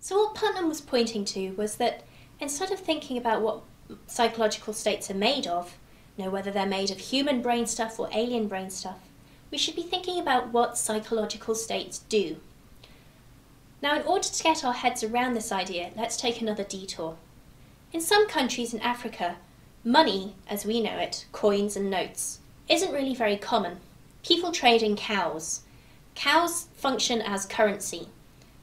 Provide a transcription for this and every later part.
So, what Putnam was pointing to was that instead of thinking about what psychological states are made of, you know, whether they're made of human brain stuff or alien brain stuff, we should be thinking about what psychological states do. Now, in order to get our heads around this idea, let's take another detour. In some countries in Africa, money, as we know it, coins and notes, isn't really very common. People trade in cows. Cows function as currency.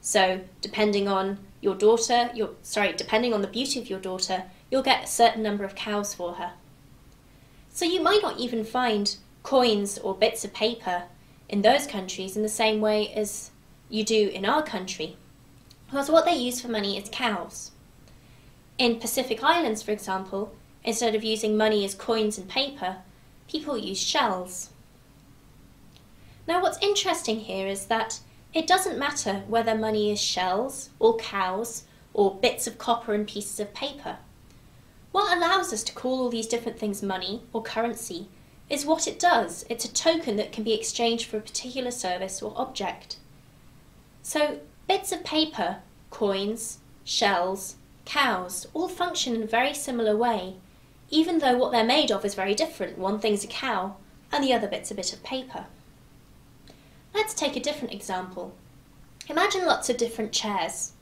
So, depending on your daughter, your sorry, depending on the beauty of your daughter, you'll get a certain number of cows for her. So you might not even find coins or bits of paper in those countries in the same way as you do in our country. Because what they use for money is cows. In Pacific Islands, for example, instead of using money as coins and paper, people use shells. Now, what's interesting here is that it doesn't matter whether money is shells or cows or bits of copper and pieces of paper. What allows us to call all these different things money or currency is what it does. It's a token that can be exchanged for a particular service or object. So, bits of paper, coins, shells, cows all function in a very similar way, even though what they're made of is very different. One thing's a cow, and the other bit's a bit of paper. Let's take a different example. Imagine lots of different chairs.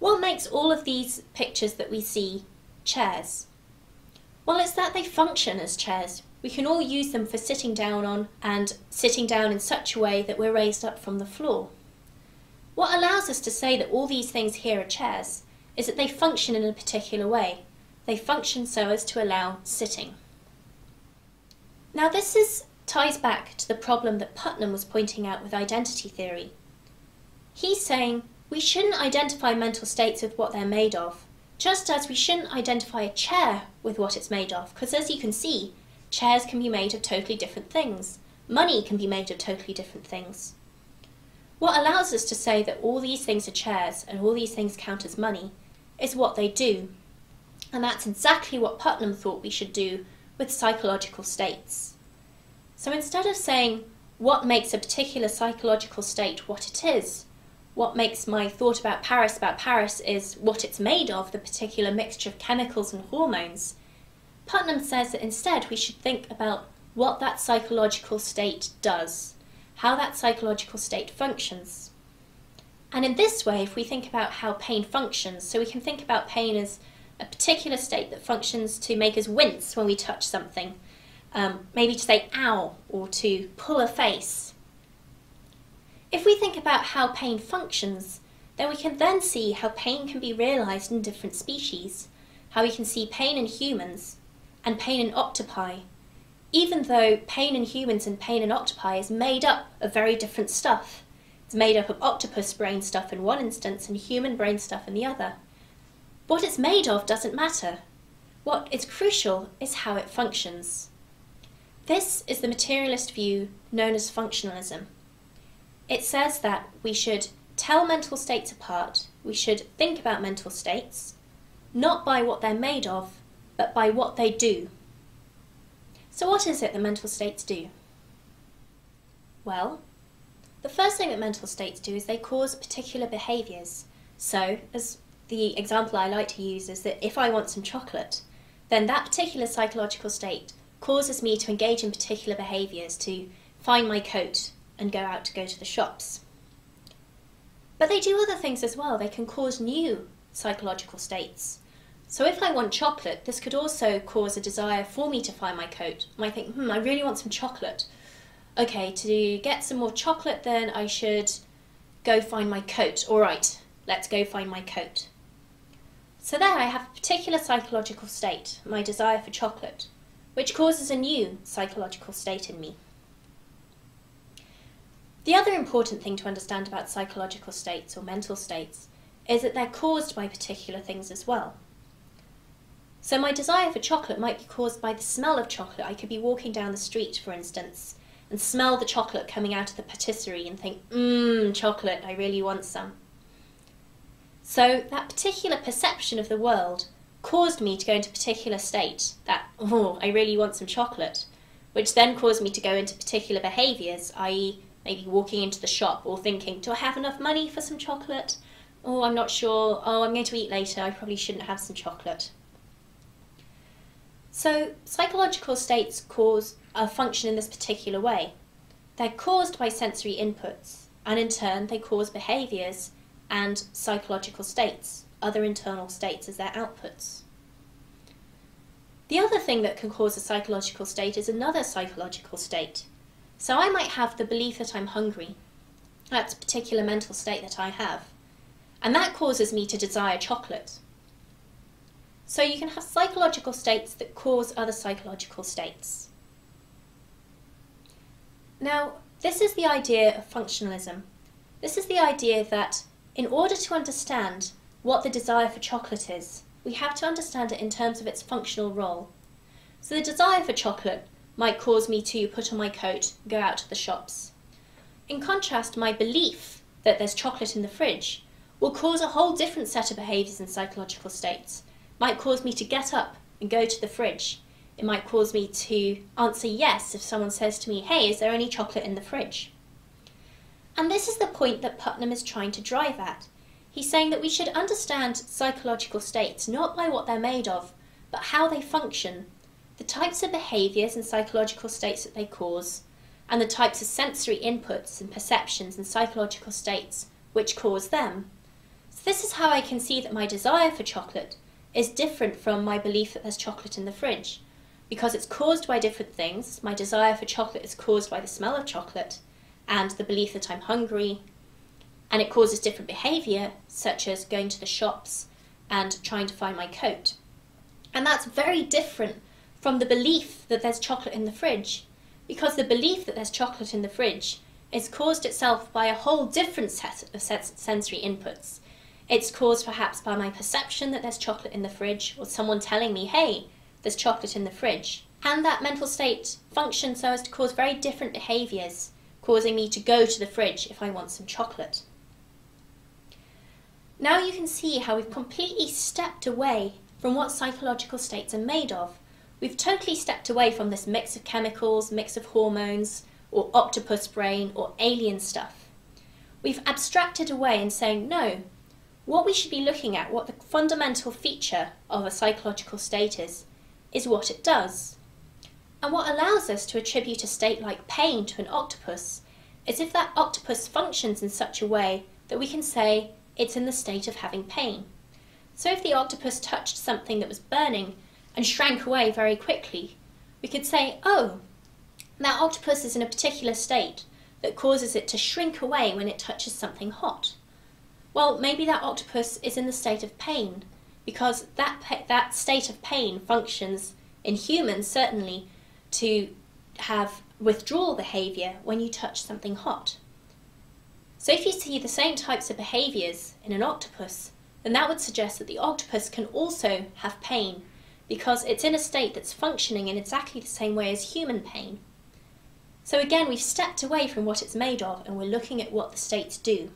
What makes all of these pictures that we see chairs? Well, it's that they function as chairs. We can all use them for sitting down on and sitting down in such a way that we're raised up from the floor. What allows us to say that all these things here are chairs is that they function in a particular way. They function so as to allow sitting. Now, this is ties back to the problem that Putnam was pointing out with identity theory. He's saying we shouldn't identify mental states with what they're made of, just as we shouldn't identify a chair with what it's made of, because as you can see, chairs can be made of totally different things. Money can be made of totally different things. What allows us to say that all these things are chairs and all these things count as money is what they do. And that's exactly what Putnam thought we should do with psychological states. So instead of saying what makes a particular psychological state what it is, what makes my thought about Paris about Paris is what it's made of, the particular mixture of chemicals and hormones, Putnam says that instead we should think about what that psychological state does, how that psychological state functions. And in this way, if we think about how pain functions, so we can think about pain as a particular state that functions to make us wince when we touch something, um, maybe to say ow or to pull a face. If we think about how pain functions, then we can then see how pain can be realised in different species, how we can see pain in humans and pain in octopi, even though pain in humans and pain in octopi is made up of very different stuff. It's made up of octopus brain stuff in one instance and human brain stuff in the other. What it's made of doesn't matter. What is crucial is how it functions. This is the materialist view known as functionalism. It says that we should tell mental states apart, we should think about mental states, not by what they're made of, but by what they do. So, what is it that mental states do? Well, the first thing that mental states do is they cause particular behaviours. So, as the example I like to use is that if I want some chocolate, then that particular psychological state causes me to engage in particular behaviours, to find my coat and go out to go to the shops. But they do other things as well. They can cause new psychological states. So if I want chocolate, this could also cause a desire for me to find my coat. I think, hmm, I really want some chocolate. Okay, to get some more chocolate, then I should go find my coat. All right, let's go find my coat. So there I have a particular psychological state, my desire for chocolate which causes a new psychological state in me. The other important thing to understand about psychological states or mental states is that they're caused by particular things as well. So, my desire for chocolate might be caused by the smell of chocolate. I could be walking down the street, for instance, and smell the chocolate coming out of the patisserie and think, mmm, chocolate, I really want some. So, that particular perception of the world caused me to go into a particular state that, oh, I really want some chocolate, which then caused me to go into particular behaviours, i.e., maybe walking into the shop or thinking, do I have enough money for some chocolate? oh, I'm not sure, oh, I'm going to eat later, I probably shouldn't have some chocolate. So, psychological states cause a function in this particular way. They're caused by sensory inputs, and in turn, they cause behaviours and psychological states, other internal states as their outputs. The other thing that can cause a psychological state is another psychological state. So I might have the belief that I'm hungry. That's a particular mental state that I have. And that causes me to desire chocolate. So you can have psychological states that cause other psychological states. Now, this is the idea of functionalism. This is the idea that in order to understand what the desire for chocolate is, we have to understand it in terms of its functional role. So the desire for chocolate might cause me to put on my coat go out to the shops. In contrast, my belief that there's chocolate in the fridge will cause a whole different set of behaviours and psychological states. Might cause me to get up and go to the fridge. It might cause me to answer yes if someone says to me, hey, is there any chocolate in the fridge? And this is the point that Putnam is trying to drive at. He's saying that we should understand psychological states not by what they're made of, but how they function, the types of behaviours and psychological states that they cause, and the types of sensory inputs and perceptions and psychological states which cause them. So, this is how I can see that my desire for chocolate is different from my belief that there's chocolate in the fridge. Because it's caused by different things, my desire for chocolate is caused by the smell of chocolate and the belief that I'm hungry and it causes different behaviour, such as going to the shops and trying to find my coat. And that's very different from the belief that there's chocolate in the fridge, because the belief that there's chocolate in the fridge is caused itself by a whole different set of sensory inputs. It's caused perhaps by my perception that there's chocolate in the fridge, or someone telling me, hey, there's chocolate in the fridge. And that mental state functions so as to cause very different behaviours, causing me to go to the fridge if I want some chocolate. Now you can see how we've completely stepped away from what psychological states are made of. We've totally stepped away from this mix of chemicals, mix of hormones, or octopus brain, or alien stuff. We've abstracted away and saying, no, what we should be looking at, what the fundamental feature of a psychological state is, is what it does. And what allows us to attribute a state like pain to an octopus is if that octopus functions in such a way that we can say it's in the state of having pain. So if the octopus touched something that was burning and shrank away very quickly, we could say, oh, that octopus is in a particular state that causes it to shrink away when it touches something hot. Well, maybe that octopus is in the state of pain, because that, that state of pain functions in humans certainly to have withdrawal behaviour when you touch something hot. So if you see the same types of behaviours in an octopus, then that would suggest that the octopus can also have pain because it's in a state that's functioning in exactly the same way as human pain. So again, we've stepped away from what it's made of and we're looking at what the states do.